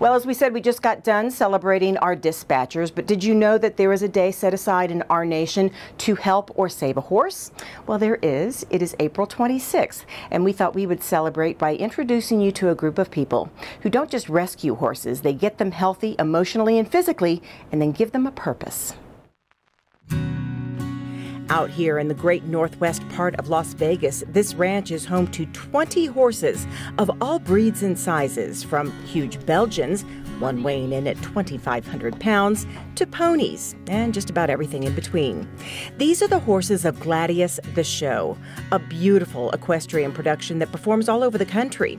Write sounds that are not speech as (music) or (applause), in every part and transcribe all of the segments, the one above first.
Well, as we said, we just got done celebrating our dispatchers, but did you know that there is a day set aside in our nation to help or save a horse? Well, there is. It is April 26th, and we thought we would celebrate by introducing you to a group of people who don't just rescue horses, they get them healthy emotionally and physically, and then give them a purpose. Out here in the great northwest part of Las Vegas, this ranch is home to 20 horses of all breeds and sizes, from huge Belgians, one weighing in at 2,500 pounds, to ponies, and just about everything in between. These are the horses of Gladius the Show, a beautiful equestrian production that performs all over the country.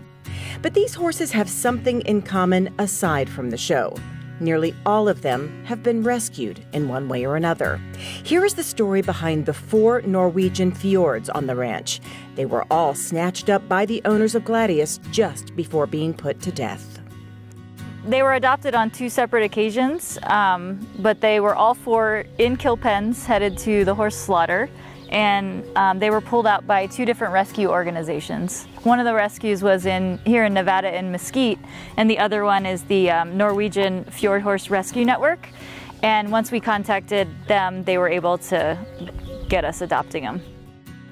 But these horses have something in common aside from the show. Nearly all of them have been rescued in one way or another. Here is the story behind the four Norwegian fjords on the ranch. They were all snatched up by the owners of Gladius just before being put to death. They were adopted on two separate occasions, um, but they were all four in kill pens headed to the horse slaughter and um, they were pulled out by two different rescue organizations. One of the rescues was in here in Nevada in Mesquite, and the other one is the um, Norwegian Fjord Horse Rescue Network. And once we contacted them, they were able to get us adopting them.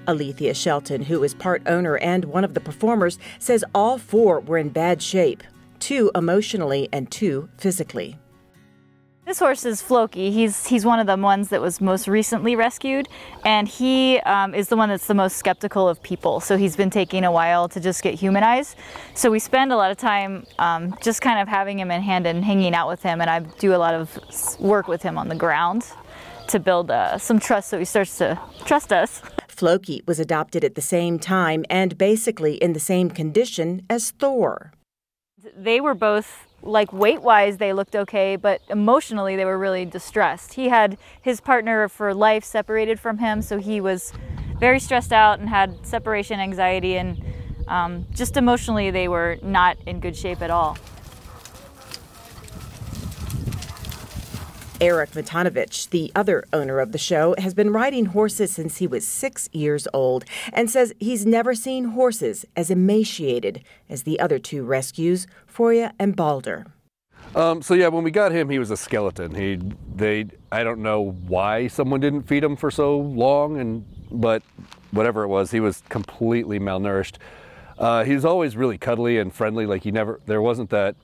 Alethea Shelton, who is part owner and one of the performers, says all four were in bad shape, two emotionally and two physically. This horse is Floki. He's he's one of the ones that was most recently rescued, and he um, is the one that's the most skeptical of people. So he's been taking a while to just get humanized. So we spend a lot of time um, just kind of having him in hand and hanging out with him, and I do a lot of work with him on the ground to build uh, some trust so he starts to trust us. Floki was adopted at the same time and basically in the same condition as Thor. They were both like weight wise they looked okay but emotionally they were really distressed. He had his partner for life separated from him so he was very stressed out and had separation anxiety and um, just emotionally they were not in good shape at all Eric Matanovich, the other owner of the show, has been riding horses since he was six years old and says he's never seen horses as emaciated as the other two rescues, Foya and Balder. Um, so yeah, when we got him, he was a skeleton. He, they, I don't know why someone didn't feed him for so long, and but whatever it was, he was completely malnourished. Uh, he was always really cuddly and friendly. Like he never, there wasn't that,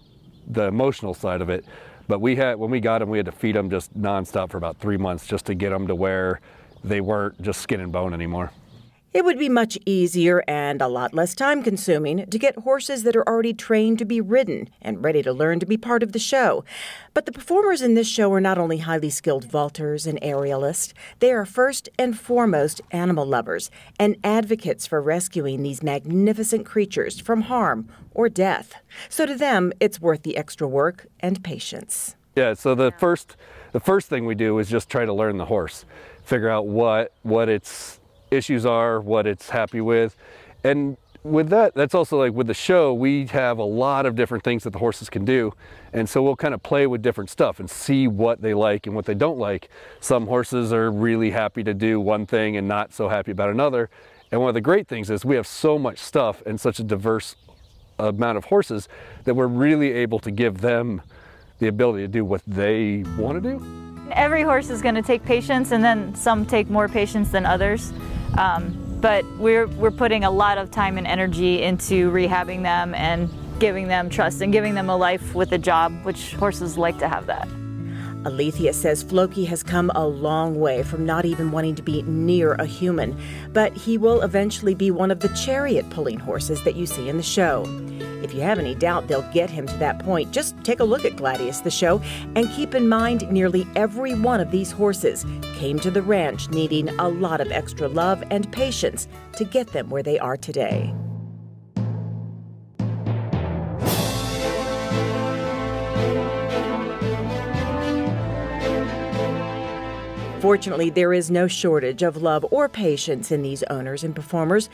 the emotional side of it. But we had, when we got them, we had to feed them just nonstop for about three months just to get them to where they weren't just skin and bone anymore. It would be much easier and a lot less time consuming to get horses that are already trained to be ridden and ready to learn to be part of the show. But the performers in this show are not only highly skilled vaulters and aerialists, they are first and foremost animal lovers and advocates for rescuing these magnificent creatures from harm or death. So to them, it's worth the extra work and patience. Yeah, so the first the first thing we do is just try to learn the horse. Figure out what what its issues are, what it's happy with. And with that, that's also like with the show, we have a lot of different things that the horses can do. And so we'll kind of play with different stuff and see what they like and what they don't like. Some horses are really happy to do one thing and not so happy about another. And one of the great things is we have so much stuff and such a diverse amount of horses that we're really able to give them the ability to do what they want to do. Every horse is going to take patience and then some take more patience than others. Um, but we're, we're putting a lot of time and energy into rehabbing them and giving them trust and giving them a life with a job, which horses like to have that. Alethea says Floki has come a long way from not even wanting to be near a human, but he will eventually be one of the chariot pulling horses that you see in the show. If you have any doubt they'll get him to that point, just take a look at Gladius the show and keep in mind nearly every one of these horses came to the ranch needing a lot of extra love and patience to get them where they are today. Fortunately, there is no shortage of love or patience in these owners and performers.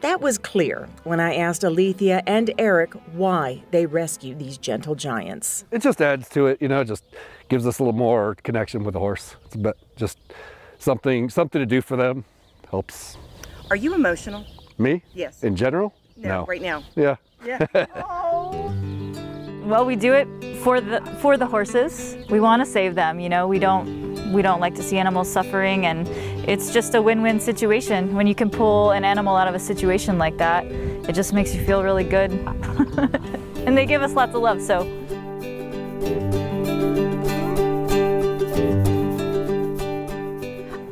That was clear when I asked Alethea and Eric why they rescued these gentle giants. It just adds to it, you know, just gives us a little more connection with the horse. It's just something something to do for them. Helps. Are you emotional? Me? Yes. In general? No, no. right now. Yeah. Yeah. (laughs) oh. Well, we do it for the for the horses. We want to save them. You know, we don't we don't like to see animals suffering, and it's just a win-win situation. When you can pull an animal out of a situation like that, it just makes you feel really good. (laughs) and they give us lots of love, so.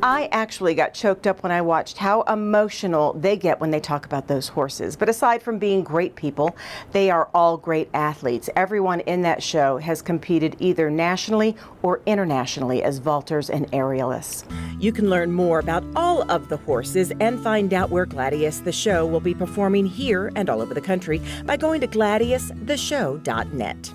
I actually got choked up when I watched how emotional they get when they talk about those horses. But aside from being great people, they are all great athletes. Everyone in that show has competed either nationally or internationally as vaulters and aerialists. You can learn more about all of the horses and find out where Gladius the Show will be performing here and all over the country by going to gladiustheshow.net.